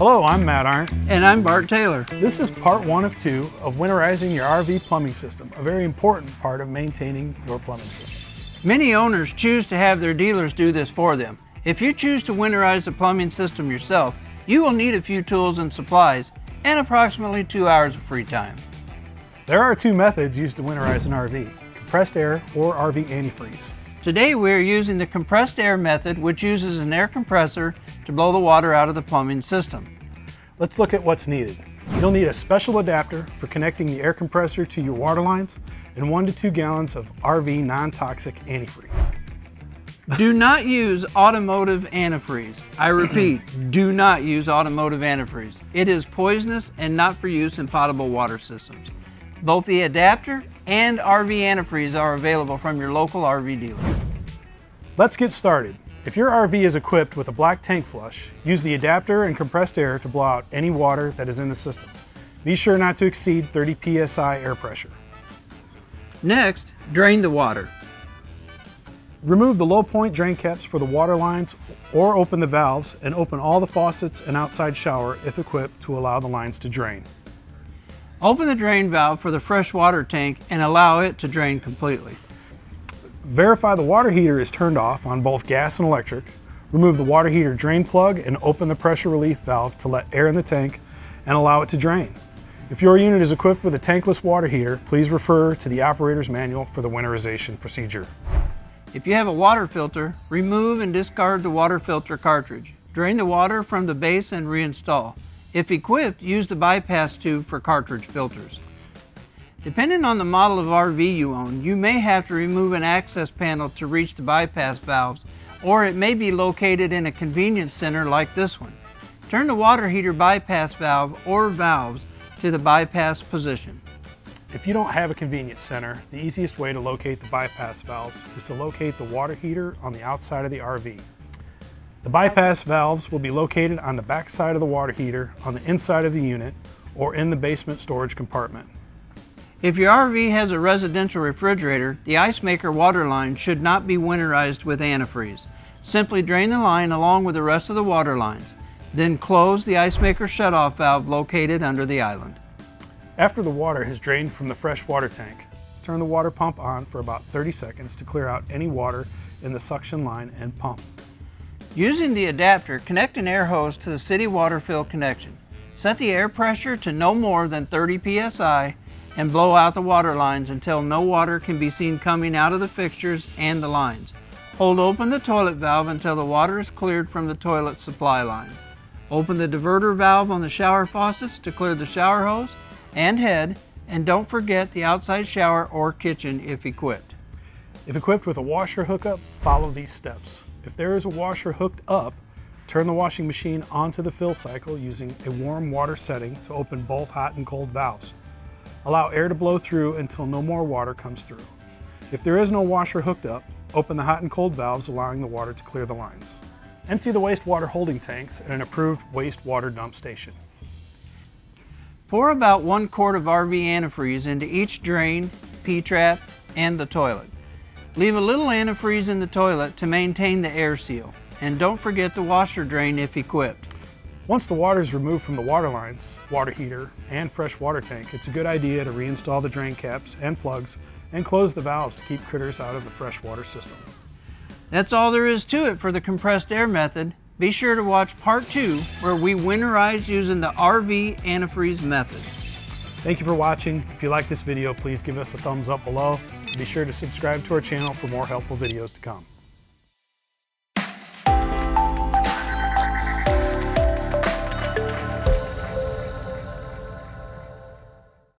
Hello, I'm Matt Arndt. And I'm Bart Taylor. This is part one of two of winterizing your RV plumbing system, a very important part of maintaining your plumbing system. Many owners choose to have their dealers do this for them. If you choose to winterize the plumbing system yourself, you will need a few tools and supplies and approximately two hours of free time. There are two methods used to winterize an RV, compressed air or RV antifreeze. Today we are using the compressed air method which uses an air compressor to blow the water out of the plumbing system. Let's look at what's needed. You'll need a special adapter for connecting the air compressor to your water lines and one to two gallons of RV non-toxic antifreeze. do not use automotive antifreeze. I repeat, do not use automotive antifreeze. It is poisonous and not for use in potable water systems. Both the adapter and RV antifreeze are available from your local RV dealer. Let's get started. If your RV is equipped with a black tank flush, use the adapter and compressed air to blow out any water that is in the system. Be sure not to exceed 30 psi air pressure. Next, drain the water. Remove the low point drain caps for the water lines or open the valves and open all the faucets and outside shower if equipped to allow the lines to drain. Open the drain valve for the fresh water tank and allow it to drain completely. Verify the water heater is turned off on both gas and electric. Remove the water heater drain plug and open the pressure relief valve to let air in the tank and allow it to drain. If your unit is equipped with a tankless water heater, please refer to the operator's manual for the winterization procedure. If you have a water filter, remove and discard the water filter cartridge. Drain the water from the base and reinstall. If equipped, use the bypass tube for cartridge filters. Depending on the model of RV you own, you may have to remove an access panel to reach the bypass valves, or it may be located in a convenience center like this one. Turn the water heater bypass valve or valves to the bypass position. If you don't have a convenience center, the easiest way to locate the bypass valves is to locate the water heater on the outside of the RV. The bypass valves will be located on the back side of the water heater, on the inside of the unit, or in the basement storage compartment. If your RV has a residential refrigerator, the ice maker water line should not be winterized with antifreeze. Simply drain the line along with the rest of the water lines. Then close the ice maker shutoff valve located under the island. After the water has drained from the fresh water tank, turn the water pump on for about 30 seconds to clear out any water in the suction line and pump. Using the adapter, connect an air hose to the city water fill connection. Set the air pressure to no more than 30 psi and blow out the water lines until no water can be seen coming out of the fixtures and the lines. Hold open the toilet valve until the water is cleared from the toilet supply line. Open the diverter valve on the shower faucets to clear the shower hose and head, and don't forget the outside shower or kitchen if equipped. If equipped with a washer hookup, follow these steps. If there is a washer hooked up, turn the washing machine onto the fill cycle using a warm water setting to open both hot and cold valves. Allow air to blow through until no more water comes through. If there is no washer hooked up, open the hot and cold valves allowing the water to clear the lines. Empty the wastewater holding tanks at an approved wastewater dump station. Pour about one quart of RV antifreeze into each drain, P-trap, and the toilet. Leave a little antifreeze in the toilet to maintain the air seal. And don't forget the washer drain if equipped. Once the water is removed from the water lines, water heater, and fresh water tank, it's a good idea to reinstall the drain caps and plugs and close the valves to keep critters out of the fresh water system. That's all there is to it for the compressed air method. Be sure to watch part two where we winterize using the RV antifreeze method. Thank you for watching. If you like this video, please give us a thumbs up below. Be sure to subscribe to our channel for more helpful videos to come.